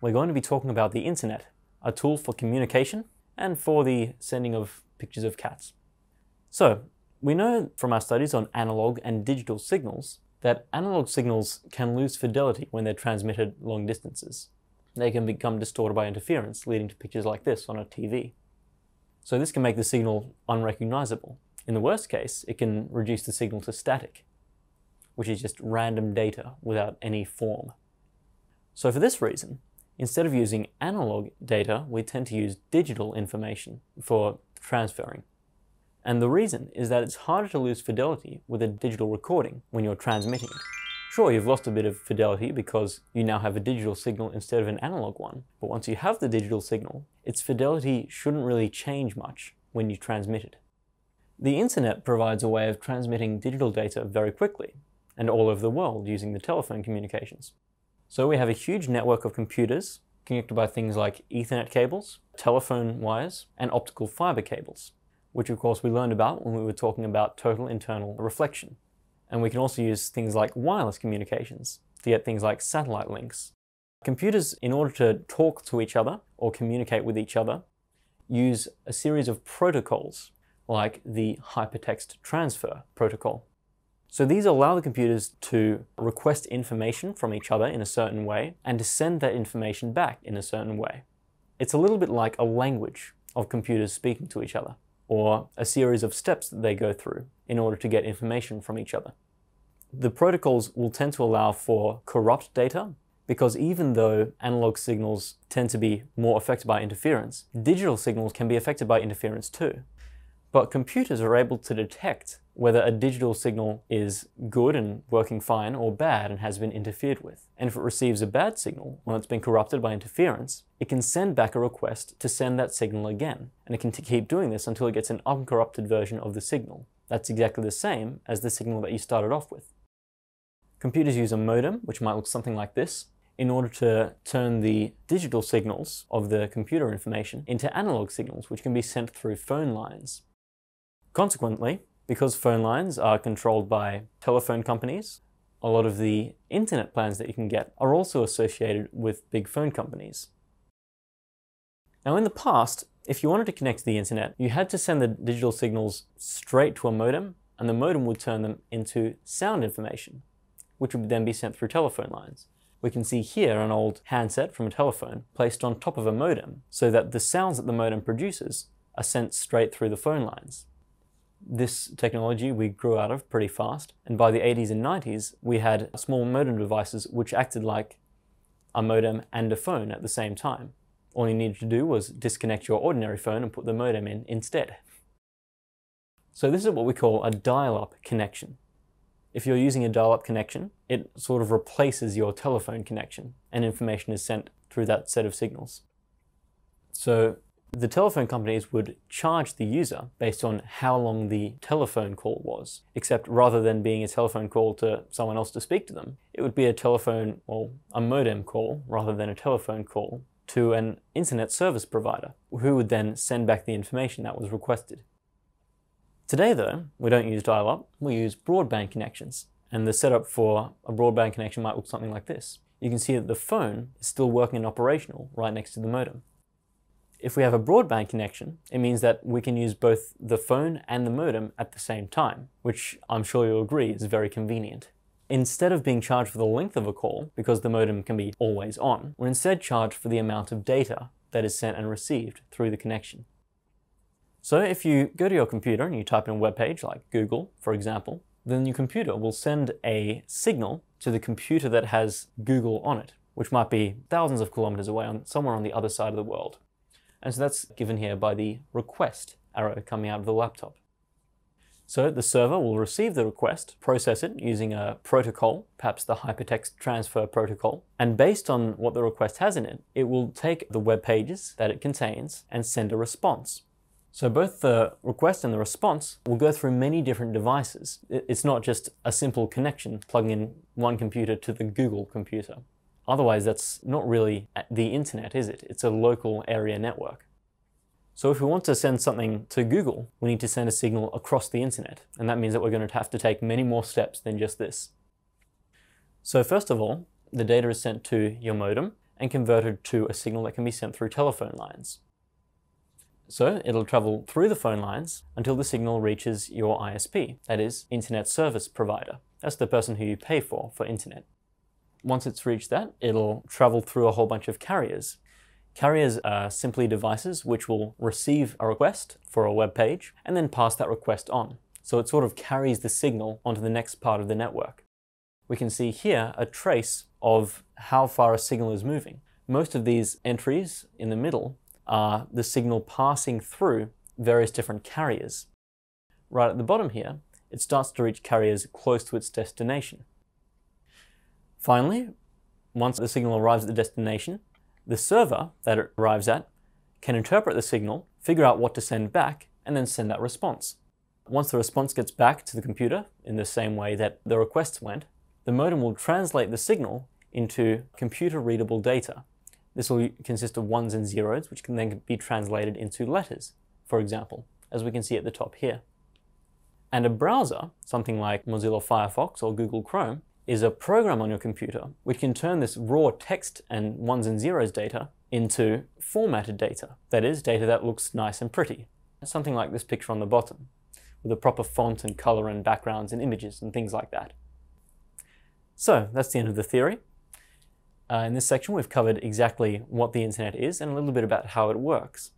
we're going to be talking about the internet, a tool for communication and for the sending of pictures of cats. So, we know from our studies on analog and digital signals that analog signals can lose fidelity when they're transmitted long distances. They can become distorted by interference, leading to pictures like this on a TV. So this can make the signal unrecognizable. In the worst case, it can reduce the signal to static, which is just random data without any form. So for this reason, instead of using analog data, we tend to use digital information for transferring. And the reason is that it's harder to lose fidelity with a digital recording when you're transmitting it. Sure, you've lost a bit of fidelity because you now have a digital signal instead of an analog one, but once you have the digital signal, its fidelity shouldn't really change much when you transmit it. The internet provides a way of transmitting digital data very quickly and all over the world using the telephone communications. So we have a huge network of computers connected by things like Ethernet cables, telephone wires, and optical fiber cables which of course we learned about when we were talking about total internal reflection. And we can also use things like wireless communications to get things like satellite links. Computers, in order to talk to each other or communicate with each other, use a series of protocols like the hypertext transfer protocol. So these allow the computers to request information from each other in a certain way and to send that information back in a certain way. It's a little bit like a language of computers speaking to each other or a series of steps that they go through in order to get information from each other. The protocols will tend to allow for corrupt data because even though analog signals tend to be more affected by interference, digital signals can be affected by interference too. But computers are able to detect whether a digital signal is good and working fine or bad and has been interfered with. And if it receives a bad signal, when it's been corrupted by interference, it can send back a request to send that signal again. And it can keep doing this until it gets an uncorrupted version of the signal. That's exactly the same as the signal that you started off with. Computers use a modem, which might look something like this, in order to turn the digital signals of the computer information into analog signals, which can be sent through phone lines. Consequently, because phone lines are controlled by telephone companies, a lot of the internet plans that you can get are also associated with big phone companies. Now in the past, if you wanted to connect to the internet, you had to send the digital signals straight to a modem, and the modem would turn them into sound information, which would then be sent through telephone lines. We can see here an old handset from a telephone placed on top of a modem, so that the sounds that the modem produces are sent straight through the phone lines this technology we grew out of pretty fast. And by the 80s and 90s, we had small modem devices which acted like a modem and a phone at the same time. All you needed to do was disconnect your ordinary phone and put the modem in instead. So this is what we call a dial-up connection. If you're using a dial-up connection, it sort of replaces your telephone connection and information is sent through that set of signals. So the telephone companies would charge the user based on how long the telephone call was, except rather than being a telephone call to someone else to speak to them, it would be a telephone, or a modem call, rather than a telephone call to an internet service provider, who would then send back the information that was requested. Today though, we don't use dial-up, we use broadband connections, and the setup for a broadband connection might look something like this. You can see that the phone is still working and operational right next to the modem. If we have a broadband connection, it means that we can use both the phone and the modem at the same time, which I'm sure you'll agree is very convenient. Instead of being charged for the length of a call, because the modem can be always on, we're instead charged for the amount of data that is sent and received through the connection. So if you go to your computer and you type in a web page like Google, for example, then your computer will send a signal to the computer that has Google on it, which might be thousands of kilometers away on somewhere on the other side of the world. And so that's given here by the request arrow coming out of the laptop. So the server will receive the request, process it using a protocol, perhaps the hypertext transfer protocol, and based on what the request has in it, it will take the web pages that it contains and send a response. So both the request and the response will go through many different devices. It's not just a simple connection plugging in one computer to the Google computer. Otherwise, that's not really the internet, is it? It's a local area network. So if we want to send something to Google, we need to send a signal across the internet, and that means that we're going to have to take many more steps than just this. So first of all, the data is sent to your modem, and converted to a signal that can be sent through telephone lines. So it'll travel through the phone lines until the signal reaches your ISP, that is, Internet Service Provider. That's the person who you pay for for internet. Once it's reached that, it'll travel through a whole bunch of carriers. Carriers are simply devices which will receive a request for a web page and then pass that request on. So it sort of carries the signal onto the next part of the network. We can see here a trace of how far a signal is moving. Most of these entries in the middle are the signal passing through various different carriers. Right at the bottom here, it starts to reach carriers close to its destination. Finally, once the signal arrives at the destination, the server that it arrives at can interpret the signal, figure out what to send back, and then send that response. Once the response gets back to the computer in the same way that the requests went, the modem will translate the signal into computer readable data. This will consist of ones and zeros, which can then be translated into letters, for example, as we can see at the top here. And a browser, something like Mozilla Firefox or Google Chrome, is a program on your computer which can turn this raw text and ones and zeros data into formatted data. That is, data that looks nice and pretty. Something like this picture on the bottom, with a proper font and color and backgrounds and images and things like that. So that's the end of the theory. Uh, in this section, we've covered exactly what the internet is and a little bit about how it works.